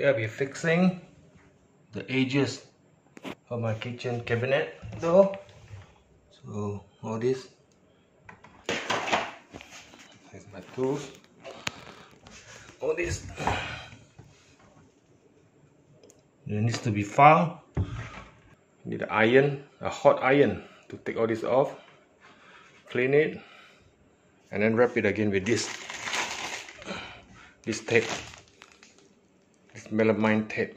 I'll be fixing the edges of my kitchen cabinet door. So all this is my tools. All this it needs to be filed. Need an iron, a hot iron to take all this off, clean it, and then wrap it again with this this tape melamine tape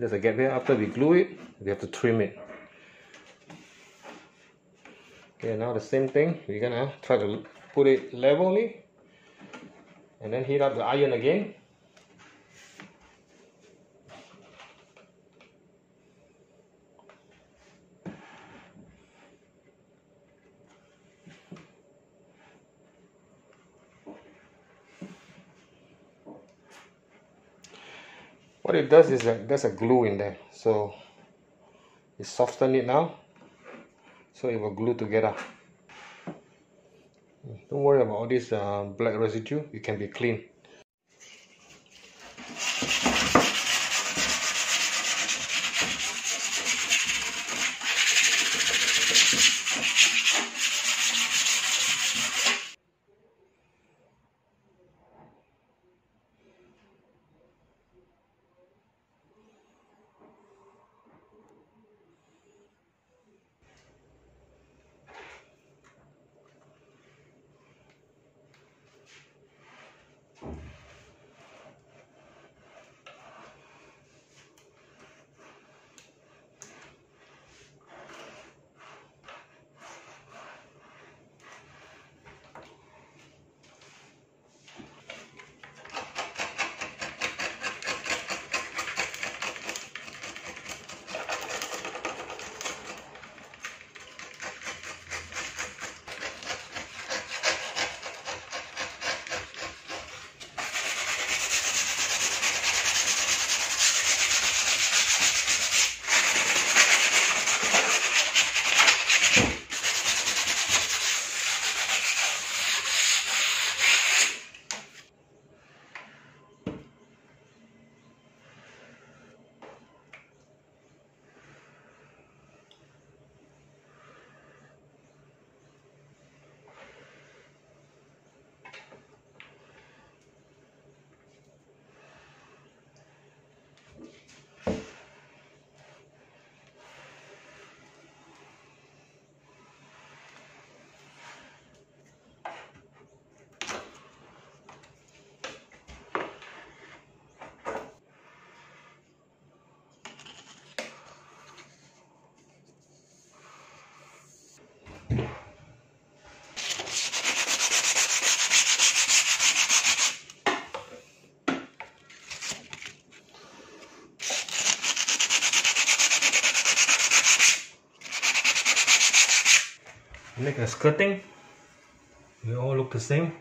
There's a gap here. After we glue it, we have to trim it. Okay, now the same thing. We're gonna try to put it levelly and then heat up the iron again. What it does is that there's a glue in there. So it soften it now so it will glue together. Don't worry about all this uh, black residue. It can be clean make a skirting? They all look the same